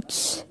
clouds